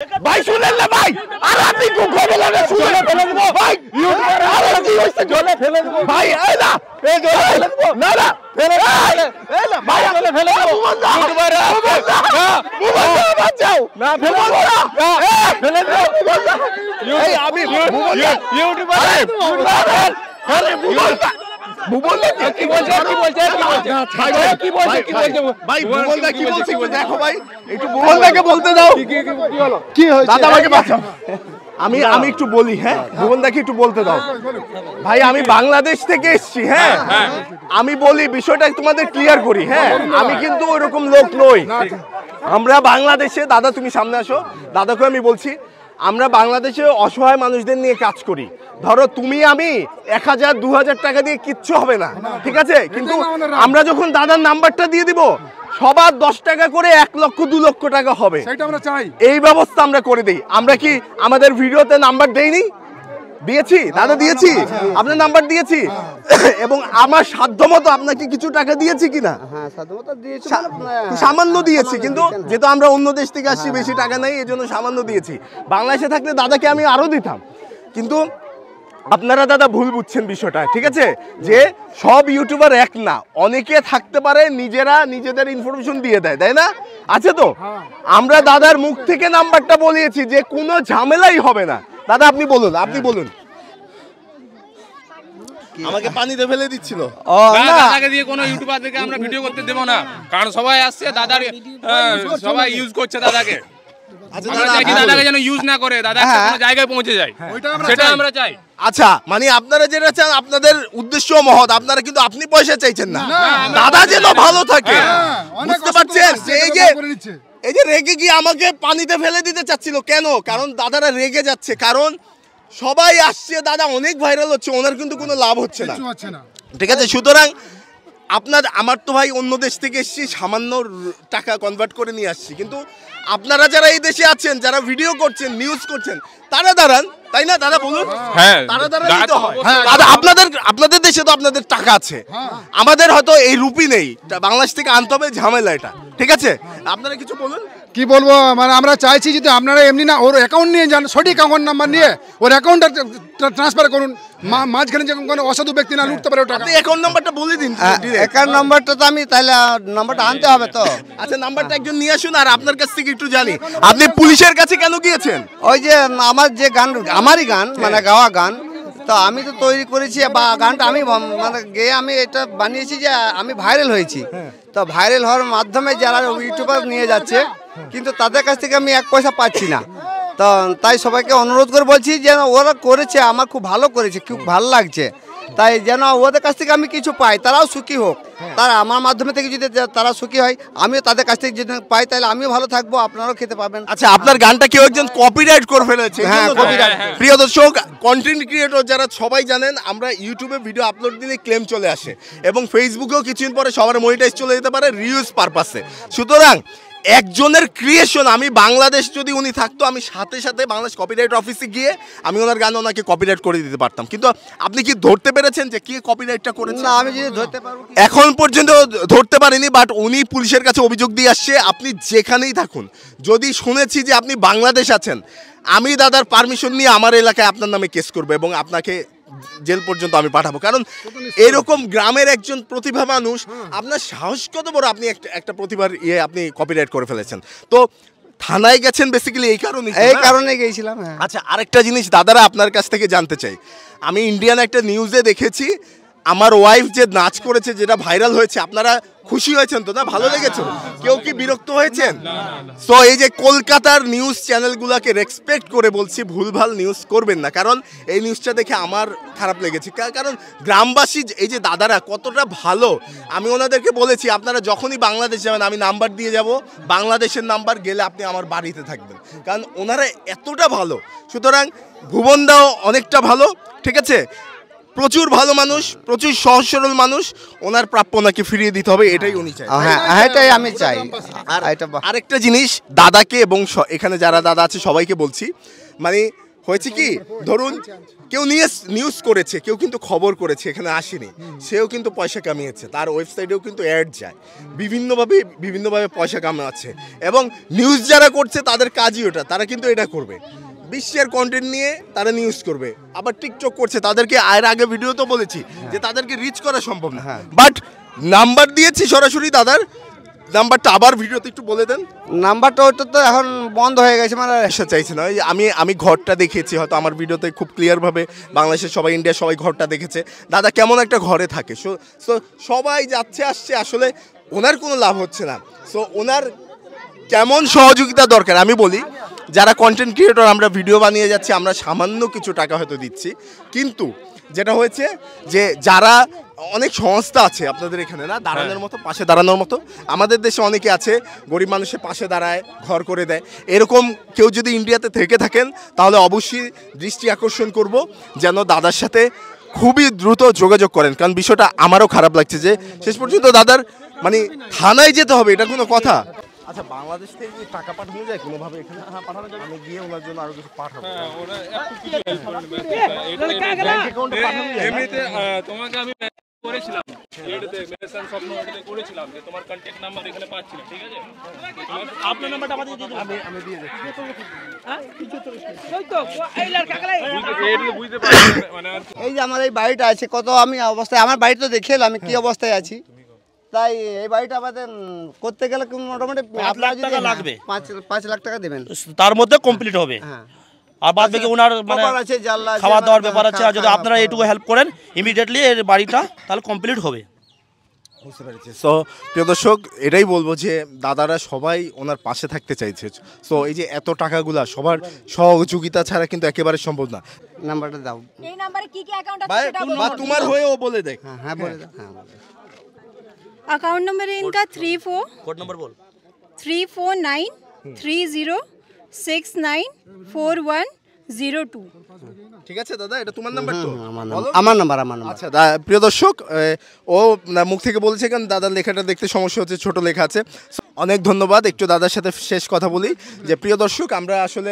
ভাই শুনেন না ভাই আর আপনি কোথায় গেলেন শুনে ফেলে দেবো ভাই আরে কি হইছে জলে ফেলে দেবো ভাই এই না এই জলে ফেলে দেবো না না ফেলে এই না ভাই জলে ফেলে দেবো ইউটিউবার না মুবাজ্জা বাঁচাও না ফেলে দেবো না ফেলে দেবো মুবাজ্জা এই আমি ইউটিউবার আরে মুবাজ্জা ভুবনদা কি বলছে কি বলছে কি বলছে কি বলছে? কি বলছে ভাই ভুবনদা কি বলছে একটু দেখো ভাই একটু ভুবনদাকে বলতে দাও। কি হয়েছে? দাদা আমাকে বাঁচাও। আমি আমি একটু বলি হ্যাঁ? ভুবন ভুবনদাকে একটু বলতে দাও। ভাই আমি বাংলাদেশ থেকে এসেছি হ্যাঁ? আমি বলি বিষয়টা তোমাদের ক্লিয়ার করি হ্যাঁ? আমি কিন্তু ওইরকম লোক নই। আমরা বাংলাদেশে দাদা তুমি সামনে আসো। দাদাকে আমি বলছি আমরা বাংলাদেশে অসহায় মানুষদের নিয়ে কাজ করি। ধরো তুমি আমি এক হাজার দু হাজার টাকা দিয়ে কিচ্ছু হবে না। ঠিক আছে? কিন্তু আমরা যখন দাদার নাম্বারটা দিয়ে দিব সবার দশ টাকা করে এক লক্ষ দু লক্ষ টাকা হবে। সেটা আমরা চাই। এই ব্যবস্থা আমরা করে দিই। আমরা কি আমাদের ভিডিওতে নাম্বার দেইনি? দিয়েছি? দাদা দিয়েছি? আপনার নাম্বার দিয়েছি? এবং আমার সাধ্য মতো আপনাকে কিছু টাকা দিয়েছি কিনা? হ্যাঁ সামান্য দিয়েছি কিন্তু যেহেতু আমরা অন্য দেশ থেকে আসছি বেশি টাকা নেই এই জন্য সামান্য দিয়েছি। বাংলাদেশে থাকলে দাদাকে আমি আরও দিতাম। কিন্তু আপনারা দাদা ভুল বুঝছেন বিষয়টা ঠিক আছে? যে সব ইউটিউবার এক না অনেকে থাকতে পারে নিজেরা নিজেদের ইনফরমেশন দিয়ে দেয় তাই না? আছে তো? আমরা দাদার মুখ থেকে নাম্বারটা বলিয়েছি যে কোনো ঝামেলাই হবে না। দাদা আপনি বলুন আপনি বলুন। আমাকে পানিতে ফেলে দিচ্ছিল। দাদাকে দিয়ে কোনো ইউটিউবারদেরকে আমরা ভিডিও করতে দেবো না। কারণ সবাই আসছে দাদার সবাই ইউজ করছে দাদাকে। আচ্ছা দাদাকে যেন ইউজ না করে দাদা একটা জায়গায় পৌঁছে যায়। সেটা আমরা চাই। আচ্ছা মানে আপনারা যেটা চান আপনাদের উদ্দেশ্য মহৎ আপনারা কিন্তু আপনি পয়সা চাইছেন না। দাদা যেন ভালো থাকে। হ্যাঁ, বুঝতে পারছেন? এই যে। এই যে রেগে গিয়ে আমাকে পানিতে ফেলে দিতে চাচ্ছিল কেন? কারণ দাদারা রেগে যাচ্ছে কারণ সবাই আসছে দাদা অনেক ভাইরাল হচ্ছে ওনার কিন্তু কোনো লাভ হচ্ছে না। ঠিক আছে সুতরাং আপনার আমার তো ভাই অন্য দেশ থেকে এসেছি সামান্য টাকা কনভার্ট করে নিয়ে আসছি। কিন্তু আপনারা যারা এই দেশে আছেন যারা ভিডিও করছেন নিউজ করছেন তারা দাঁড়ান তাই না? দাদা বলুন। হ্যাঁ, তারা দাঁড়ান দাদা হয়। আপনাদের আপনাদের দেশে তো আপনাদের টাকা আছে। আমাদের হয়তো এই রুপি নেই। বাংলাদেশ থেকে আনতে হবে ঝামেলা এটা। ঠিক আছে? আপনারা কিছু বলুন? কি বলব? মানে আমরা চাইছি যদি আপনারা এমনি না ওর অ্যাকাউন্ট নিয়ে যান সঠিক অ্যাকাউন্ট নাম্বার নিয়ে ওর অ্যাকাউন্টটা ট্রান্সফার করুন। মা- মাঝখানে যেমন কোনো অসাধু ব্যক্তি না লুটতে পারে ওটা আপনি অ্যাকাউন্ট নাম্বারটা বলে দিন অ্যাকাউন্ট নাম্বারটা তো আমি তাহলে নাম্বারটা আনতে হবে তো। আচ্ছা নাম্বারটা একজন নিয়ে আসুন আর আপনার কাছ থেকে একটু জানি। আপনি পুলিশের কাছে কেন গিয়েছেন? ওই যে আমার যে গান আমারই গান মানে গাওয়া গান তো আমি তো তৈরি করেছি বা গানটা আমি মানে গেয়ে আমি এটা বানিয়েছি যে আমি ভাইরাল হয়েছি। তো ভাইরাল হওয়ার মাধ্যমে যারা ইউটিউবার নিয়ে যাচ্ছে কিন্তু তাদের কাছ থেকে আমি এক পয়সা পাচ্ছি না। তো তাই সবাইকে অনুরোধ করে বলছি যে ওরা করেছে আমার খুব ভালো করেছে খুব ভালো লাগছে। তাই যেন ওদের কাছ থেকে আমি কিছু পাই তারাও সুখী হোক। তারা আমার মাধ্যমে থেকে যদি তারা সুখী হয় আমিও তাদের কাছ থেকে যদি পাই তাহলে আমিও ভালো থাকব আপনারাও খেতে পাবেন। আচ্ছা আপনার গানটা কেউ একজন কপিরাইট করে ফেলেছে হ্যাঁ। প্রিয় দর্শক কন্টেন্ট ক্রিয়েটর যারা সবাই জানেন আমরা ইউটিউবে ভিডিও আপলোড দিলে ক্লেম চলে আসে। এবং ফেসবুকেও কিছুদিন পরে সবার মনিটাইজ চলে যেতে পারে রিউজ পারপাসে সুতরাং একজনের ক্রিয়েশন আমি বাংলাদেশ যদি উনি থাকতো আমি সাথে সাথে বাংলাদেশ কপিরাইট অফিসে গিয়ে আমি ওনার গান ওনাকে কপিরাইট করে দিতে পারতাম। কিন্তু আপনি কি ধরতে পেরেছেন যে কে কপিরাইটটা করেছে? না আমি যদি ধরতে পারব? এখন পর্যন্ত ধরতে পারিনি বাট উনি পুলিশের কাছে অভিযোগ দিয়ে আসছে আপনি যেখানেই থাকুন। যদি শুনেছি যে আপনি বাংলাদেশ আছেন আমি দাদার পারমিশন নিয়ে আমার এলাকায় আপনার নামে কেস করব এবং আপনাকে জেল পর্যন্ত আমি পাঠাবো। কারণ এরকম গ্রামের একজন প্রতিভা মানুষ আপনার সাহস কত বড় আপনি একটা একটা প্রতিভার ইয়ে আপনি কপিরাইট করে ফেলেছেন? তো থানায় গেছেন বেসিক্যালি এই কারণে এই কারণে গিয়েছিলাম হ্যাঁ। আচ্ছা আরেকটা জিনিস দাদারা আপনার কাছ থেকে জানতে চাই। আমি ইন্ডিয়ান একটা নিউজে দেখেছি আমার ওয়াইফ যে নাচ করেছে যেটা ভাইরাল হয়েছে আপনারা খুশি হয়েছেন তো? না ভালো লেগেছে? কেউ কি বিরক্ত হয়েছেন? তো এই যে কলকাতার নিউজ চ্যানেলগুলোকে রেসপেক্ট করে বলছি ভুলভাল নিউজ করবেন না। কারণ এই নিউজটা দেখে আমার খারাপ লেগেছে। কারণ গ্রামবাসী এই যে দাদারা কতটা ভালো। আমি ওনাদেরকে বলেছি আপনারা যখনই বাংলাদেশ যাবেন আমি নাম্বার দিয়ে যাব। বাংলাদেশের নাম্বার গেলে আপনি আমার বাড়িতে থাকবেন। কারণ ওনারা এতটা ভালো। সুতরাং ভুবনদাও অনেকটা ভালো ঠিক আছে? প্রচুর ভালো মানুষ প্রচুর সহজ সরল মানুষ ওনার প্রাপ্য ওনাকে ফিরিয়ে দিতে হবে এটাই উনি চাই হ্যাঁ এটাই আমি চাই। আর আরেকটা জিনিস দাদাকে এবং এখানে যারা দাদা আছে সবাইকে বলছি মানে হয়েছে কি ধরুন কেউ নিউজ নিউজ করেছে কেউ কিন্তু খবর করেছে এখানে আসেনি সেও কিন্তু পয়সা কামিয়েছে তার ওয়েবসাইটেও কিন্তু অ্যাড যায় বিভিন্নভাবে বিভিন্নভাবে পয়সা কামাচ্ছে এবং নিউজ যারা করছে তাদের কাজই ওটা তারা কিন্তু এটা করবে। বিশ্বের কন্টেন্ট নিয়ে তারা নিউজ করবে। আবার টিকটক করছে তাদেরকে আয়ের আগে ভিডিও তো বলেছি যে তাদেরকে রিচ করা সম্ভব না। বাট নাম্বার দিয়েছি সরাসরি দাদার নাম্বারটা আবার ভিডিওতে একটু বলে দেন। নাম্বারটা ওটা তো এখন বন্ধ হয়ে গেছে মানে আশা চাইছে না ওই আমি আমি ঘরটা দেখেছি হয়তো আমার ভিডিওতে খুব ক্লিয়ারভাবে বাংলাদেশের সবাই ইন্ডিয়ার সবাই ঘরটা দেখেছে। দাদা কেমন একটা ঘরে থাকে। সো সো সবাই যাচ্ছে আসছে আসলে ওনার কোনো লাভ হচ্ছে না। সো ওনার কেমন সহযোগিতা দরকার আমি বলি যারা কন্টেন্ট ক্রিয়েটর আমরা ভিডিও বানিয়ে যাচ্ছি আমরা সামান্য কিছু টাকা হয়তো দিচ্ছি। কিন্তু যেটা হয়েছে যে যারা অনেক সংস্থা আছে আপনাদের এখানে না দাঁড়ানোর মতো পাশে দাঁড়ানোর মতো আমাদের দেশে অনেকে আছে গরিব মানুষের পাশে দাঁড়ায় ঘর করে দেয়। এরকম কেউ যদি ইন্ডিয়াতে থেকে থাকেন তাহলে অবশ্যই দৃষ্টি আকর্ষণ করব যেন দাদার সাথে খুবই দ্রুত যোগাযোগ করেন। কারণ বিষয়টা আমারও খারাপ লাগছে যে শেষ পর্যন্ত দাদার মানে থানায় যেতে হবে এটা কোনো কথা। আচ্ছা বাংলাদেশ থেকে কি টাকা পাঠানো যায় কোনোভাবে এখানে? হ্যাঁ পাঠানো যাবে। আমি গিয়ে ওনার জন্য আরও কিছু পাঠাবো। হ্যাঁ, এটা- এমনিতে তোমাকে আমি করেছিলাম। স্বপ্ন করেছিলাম যে তোমার কন্ট্যাক্ট নাম্বার এখানে পাচ্ছি না ঠিক আছে? আপনার নাম্বারটা আমাদের দিয়ে আমি আমি দিয়ে দিচ্ছি। এটা বুঝতে পারছি না, মানে এই যে আমার এই বাড়িটা আছে কত আমি অবস্থায় আমার বাড়ি তো দেখে এলাম আমি কি অবস্থায় আছি? তাই এই বাড়িটা আমাদের করতে গেলে মোটামুটি আপনারা লাখ টাকা হ্যাঁ, লাগবে। পাঁচ পাঁচ লাখ টাকা দেবেন। তার মধ্যে কমপ্লিট হবে। হ্যাঁ। আর বাদ বাকি ওনার মানে আছে, জানলা খাওয়া দাওয়ার ব্যাপার আছে আর যদি আপনারা এইটুকু হেল্প করেন ইমিডিয়েটলি এর বাড়িটা তাহলে কমপ্লিট হবে। বুঝতে পেরেছি। সো প্রিয় দর্শক এটাই বলব যে দাদারা সবাই ওনার পাশে থাকতে চাইছে। সো এই যে এত টাকাগুলা সবার সহযোগিতা ছাড়া কিন্তু একেবারে সম্ভব না। নাম্বারটা দাও। এই নাম্বারে কি কি অ্যাকাউন্ট আছে বা সেটা তোমার হয়েও বলে দেখ। হ্যাঁ হ্যাঁ বলে দাও। হ্যাঁ বলে দাও। अकाउंट नंबर है इनका थ्री फोर কোড নম্বর বল three four nine three zero six nine four one zero two ঠিক আছে দাদা এটা তোমার নাম্বার তো আমার বলো। নাম্বার আমার নাম্বার আমার নাম্বার আচ্ছা দা- প্রিয় দর্শক এ, ও না, মুখ থেকে বলেছে কারণ দাদার লেখাটা দেখতে সমস্যা হচ্ছে ছোট লেখা আছে So, অনেক ধন্যবাদ একটু দাদার সাথে শেষ কথা বলি যে প্রিয় দর্শক আমরা আসলে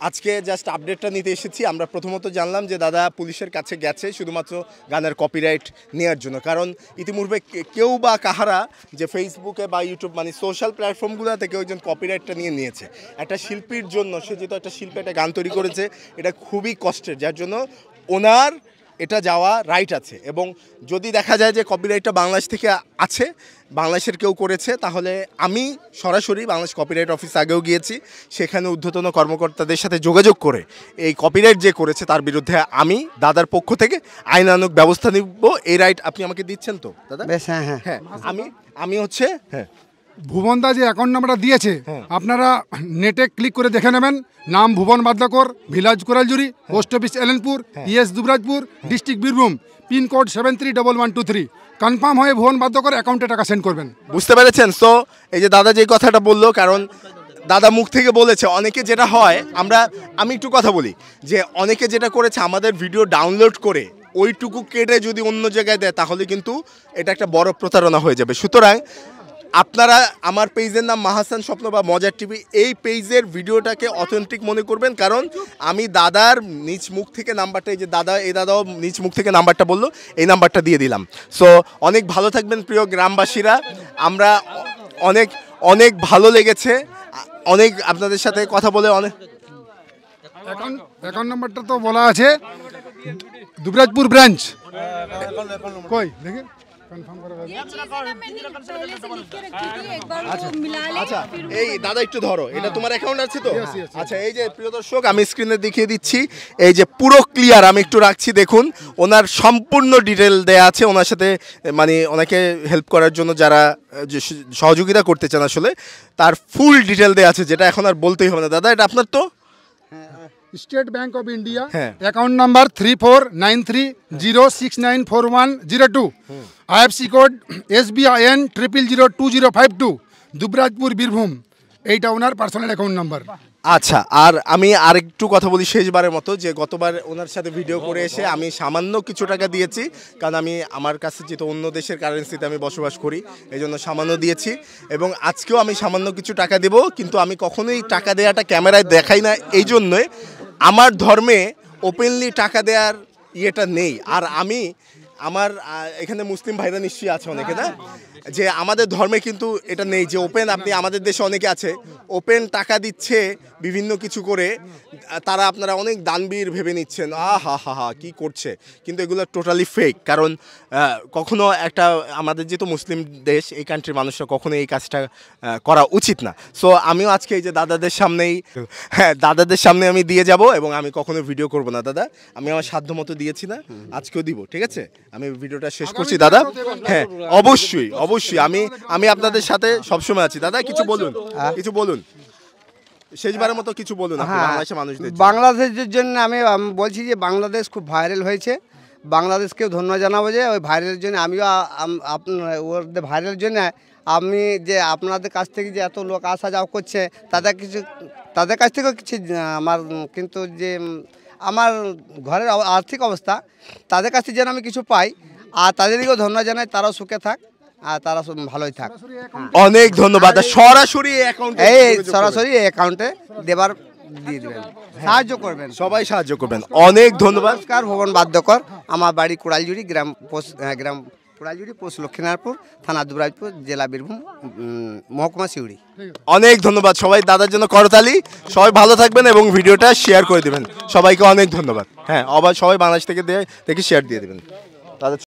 আজকে জাস্ট আপডেটটা নিতে এসেছি। আমরা প্রথমত জানলাম যে দাদা পুলিশের কাছে গেছে শুধুমাত্র গানের কপিরাইট নেওয়ার জন্য। কারণ ইতিপূর্বে কেউ বা কাহারা যে ফেসবুকে বা ইউটিউব মানে সোশ্যাল প্ল্যাটফর্মগুলোতে কেউ একজন কপিরাইটটা নিয়ে নিয়েছে। একটা শিল্পীর জন্য, সে যেহেতু একটা শিল্পী, একটা গান তৈরি করেছে, এটা খুবই কষ্টের। যার জন্য ওনার এটা যাওয়া রাইট আছে। এবং যদি দেখা যায় যে কপিরাইটটা বাংলাদেশ থেকে আছে বাংলাদেশের কেউ করেছে তাহলে আমি সরাসরি বাংলাদেশ কপিরাইট অফিস আগেও গিয়েছি। সেখানে ঊর্ধ্বতন কর্মকর্তাদের সাথে যোগাযোগ করে এই কপিরাইট যে করেছে তার বিরুদ্ধে আমি দাদার পক্ষ থেকে আইনানুক ব্যবস্থা নিব। এই রাইট আপনি আমাকে দিচ্ছেন তো দাদা? হ্যাঁ হ্যাঁ। হ্যাঁ আমি আমি হচ্ছে হ্যাঁ। ভুবনদা যে অ্যাকাউন্ট নাম্বারটা দিয়েছে আপনারা নেটে ক্লিক করে দেখে নেবেন। নাম Bhuban Badlakar village Koraljuri post office Elenpur ES Dubrajpur district Birbhum pin code seven three double one two three confirm হয়ে ভুবন বাদলাকর অ্যাকাউন্টে টাকা সেন্ড করবেন। বুঝতে পেরেছেন? সো এই যে দাদা যে কথাটা বলল কারণ দাদা মুখ থেকে বলেছে অনেকে যেটা হয় আমরা আমি একটু কথা বলি যে অনেকে যেটা করেছে আমাদের ভিডিও ডাউনলোড করে ওইটুকু কেটে যদি অন্য জায়গায় দেয় তাহলে কিন্তু এটা একটা বড় প্রতারণা হয়ে যাবে। সুতরাং আপনারা আমার পেজের নাম মাহাসান স্বপ্ন বা মজার টিভি, এই পেজের ভিডিওটাকে অথেন্টিক মনে করবেন। কারণ আমি দাদার নিজ মুখ থেকে নাম্বারটা, এই যে দাদা, এই দাদাও নিজ মুখ থেকে নাম্বারটা বলল, এই নাম্বারটা দিয়ে দিলাম। সো অনেক ভালো থাকবেন প্রিয় গ্রামবাসীরা। আমরা অনেক অনেক ভালো লেগেছে। অনেক আপনাদের সাথে কথা বলে অনেক অ্যাকাউন্ট নাম্বারটা তো বলা আছে। দুবরাজপুর ব্রাঞ্চ। কই? দেখে। আচ্ছা, এই দাদা একটু ধরো এটা তোমার অ্যাকাউন্ট আছে তো? আচ্ছা এই যে আমি দেখিয়ে দিচ্ছি। এই যে পুরো ক্লিয়ার আমি একটু রাখছি দেখুন। ওনার সম্পূর্ণ ডিটেল আছে ওনার সাথে মানে হেল্প করার জন্য যারা সহযোগিতা করতে চান আসলে তার ফুল ডিটেল দেওয়া আছে যেটা এখন আর বলতেই হবে না। দাদা এটা আপনার তো? State Bank of India. Account number three four nine three zero six nine four one zero two IFSC code S B I N triple zero two zero five two Dubrajpur Birbhum এইটা ওনার personal account number আচ্ছা আর আমি আরেকটু কথা বলি শেষবারের মতো যে গতবার ওনার সাথে ভিডিও করে এসে আমি সামান্য কিছু টাকা দিয়েছি কারণ আমি আমার কাছে যেহেতু অন্য দেশের কারেন্সিতে আমি বসবাস করি এই জন্য সামান্য দিয়েছি এবং আজকেও আমি সামান্য কিছু টাকা দেব কিন্তু আমি কখনোই টাকা দেওয়াটা ক্যামেরায় দেখাই না এই জন্যই আমার ধর্মে ওপেনলি টাকা দেওয়ার ইয়েটা নেই। আর আমি, আমার এখানে মুসলিম ভাইরা নিশ্চয়ই আছে অনেকে, না? যে আমাদের ধর্মে কিন্তু এটা নেই যে ওপেন আপনি আমাদের দেশে অনেকে আছে ওপেন টাকা দিচ্ছে বিভিন্ন কিছু করে তারা আপনারা অনেক দানবীর ভেবে নিচ্ছেন আ হা হা হা কী করছে? কিন্তু এগুলো টোটালি ফেক কারণ কখনো একটা আমাদের যেহেতু মুসলিম দেশ এই কান্ট্রির মানুষরা কখনো এই কাজটা করা উচিত না। সো আমিও আজকে এই যে দাদাদের সামনেই হ্যাঁ দাদাদের সামনে আমি দিয়ে যাব এবং আমি কখনো ভিডিও করব না দাদা। আমি আমার সাধ্য মতো দিয়েছি না আজকেও দিব ঠিক আছে? আমি ভিডিওটা শেষ করছি দাদা। হ্যাঁ অবশ্যই অবশ্যই আমি আমি আপনাদের সাথে সবসময় আছি। দাদা কিছু বলুন কিছু বলুন। শেষবারের মতো কিছু বলুন হ্যাঁ। বাংলাদেশের মানুষদের জন্য। বাংলাদেশের জন্য আমি বলছি যে বাংলাদেশ খুব ভাইরাল হয়েছে। বাংলাদেশকেও ধন্যবাদ জানাব যে ওই ভাইরালের জন্য আমিও আপনার ওদের ভাইরালের জন্য আমি যে আপনাদের কাছ থেকে যে এত লোক আসা যাওয়া করছে তাদের কিছু তাদের কাছ থেকেও কিছু আমার কিন্তু যে আমার ঘরের আর্থিক অবস্থা তাদের কাছ থেকে যেন আমি কিছু পাই আর তাদেরকেও ধন্যবাদ জানাই তারাও সুখে থাক। আর তারা ভালোই থাক। অনেক ধন্যবাদ। সরাসরি অ্যাকাউন্টে এই সরাসরি অ্যাকাউন্টে দেবার দিয়ে দেবেন। সাহায্য করবেন। সবাই সাহায্য করবেন। অনেক ধন্যবাদ। নমস্কার ভবন বাদ্যকর। আমার বাড়ি কুড়ালজুড়ি গ্রাম গ্রাম কুড়ালজুড়ি পোস্ট লক্ষ্মীনারায়ণপুর থানা দুবরাজপুর জেলা বীরভূম মহকুমা সিউড়ি। অনেক ধন্যবাদ সবাই। দাদার জন্য করতালি। সবাই ভালো থাকবেন এবং ভিডিওটা শেয়ার করে দেবেন। সবাইকে অনেক ধন্যবাদ। হ্যাঁ আবার সবাই বাংলাদেশ থেকে দেখে শেয়ার দিয়ে দেবেন। দাদা